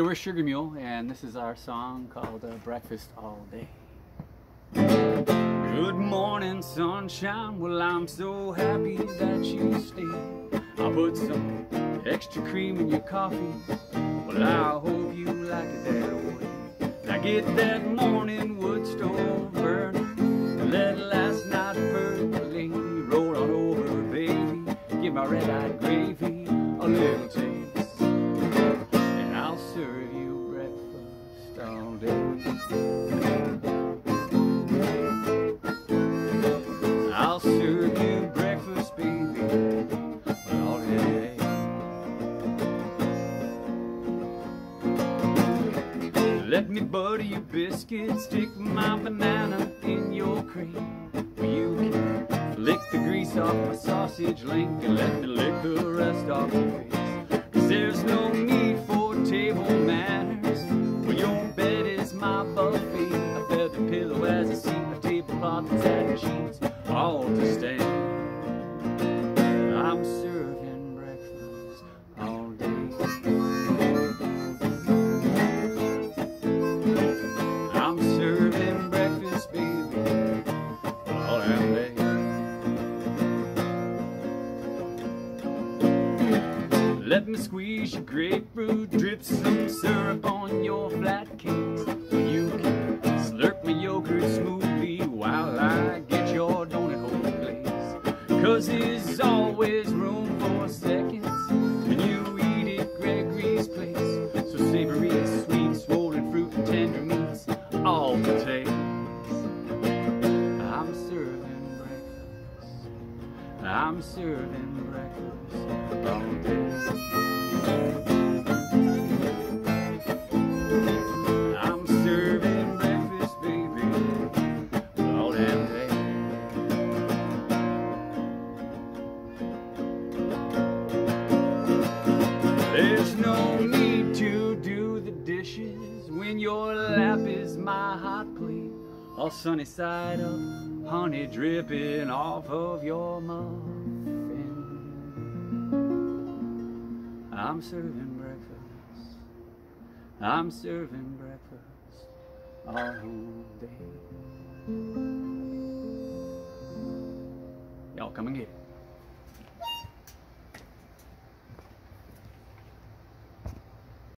We're Sugar Mule, and this is our song called uh, Breakfast All Day. Good morning, sunshine. Well, I'm so happy that you stayed. I put some extra cream in your coffee. Well, I hope you like it that way. Now get that morning wood stove. And let last night's percolate. Roll on over, baby. Give my red-eyed gravy a little taste. I'll serve you breakfast, baby, all day. Let me butter your biscuits, stick my banana in your cream. You can lick the grease off my sausage link and let me lick the rest off your face. Cause there's no all to stand. I'm serving breakfast all day. I'm serving breakfast, baby, all day. Let me squeeze your grapefruit, drip some syrup on your flat cakes. You Cause there's always room for seconds when you eat at Gregory's place. So savory, sweet, swollen fruit and tender meats, all the taste. I'm serving breakfast. I'm serving breakfast all day. There's no need to do the dishes when your lap is my hot plate. All sunny side up, honey dripping off of your muffin. I'm serving breakfast. I'm serving breakfast all day. Y'all come and get it.